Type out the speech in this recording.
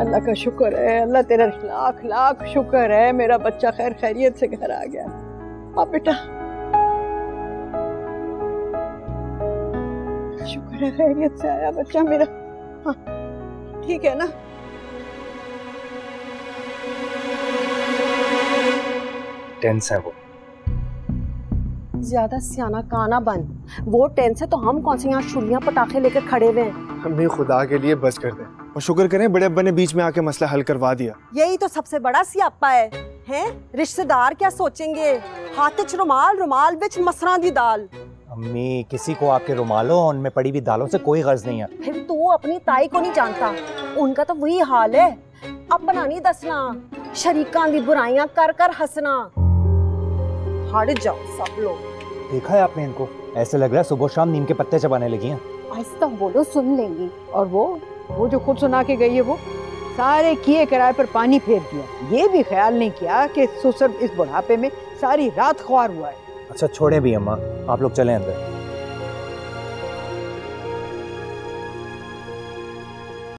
अल्लाह का शुक्र है अल्लाह तेरा लाख लाख शुक्र है मेरा बच्चा खैर खैरियत से घर आ गया। अब बेटा। शुक्र है खैरियत से आया बच्चा मेरा। हाँ, ठीक है ना? टेंस है वो। ज़्यादा सियाना काना बन वो टेंस है तो हम कौन से यहाँ छुरियाँ पटाखे लेकर खड़े हुए हैं? अम्मी खुदा के लिए बस कर दें और शुक्र करें बड़े अब्बा ने बीच में आके मसला हल करवा दिया। यही तो सबसे बड़ा सियापा है हैं? रिश्तेदार क्या सोचेंगे? हाथ च रुमाल रुमाल बिच मसरा दी दाल। अम्मी किसी को आपके रुमालों और उनमें पड़ी हुई दालों से कोई गर्ज नहीं है। फिर तू अपनी ताई को नहीं जानता। उनका तो वही हाल है। अपना नहीं दसना। शरीकां दी बुराइयाँ कर कर हंसना। हट जाओ सब लोग। देखा है आपने इनको? ऐसे लग रहा है सुबह शाम नीम के पत्ते चबाने लगी हैं। आहिस्ता बोलो सुन लेंगी। और वो वो जो खुद सुना के गई है वो, सारे किए किराए पर पानी फेर दिया। ये भी ख्याल नहीं किया कि सुसर इस बुढ़ापे में सारी रात ख्वार हुआ है। अच्छा छोड़े भी, अम्मा। आप लोग चले अंदर।